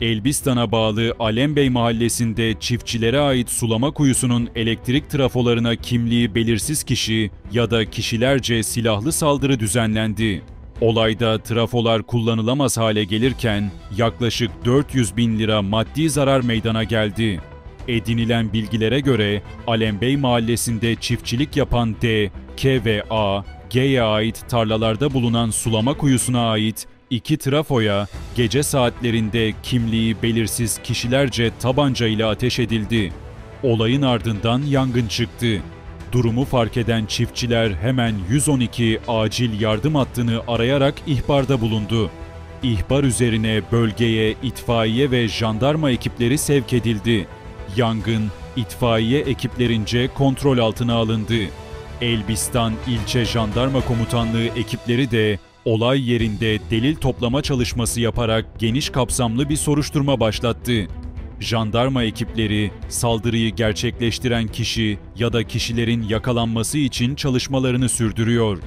Elbistan'a bağlı Alembey mahallesinde çiftçilere ait sulama kuyusunun elektrik trafolarına kimliği belirsiz kişi ya da kişilerce silahlı saldırı düzenlendi. Olayda trafolar kullanılamaz hale gelirken yaklaşık 400 bin lira maddi zarar meydana geldi. Edinilen bilgilere göre Alembey mahallesinde çiftçilik yapan D, K ve A, G'ye ait tarlalarda bulunan sulama kuyusuna ait iki trafoya gece saatlerinde kimliği belirsiz kişilerce tabanca ile ateş edildi. Olayın ardından yangın çıktı. Durumu fark eden çiftçiler hemen 112 acil yardım hattını arayarak ihbarda bulundu. İhbar üzerine bölgeye itfaiye ve jandarma ekipleri sevk edildi. Yangın itfaiye ekiplerince kontrol altına alındı. Elbistan İlçe Jandarma Komutanlığı ekipleri de olay yerinde delil toplama çalışması yaparak geniş kapsamlı bir soruşturma başlattı. Jandarma ekipleri saldırıyı gerçekleştiren kişi ya da kişilerin yakalanması için çalışmalarını sürdürüyor.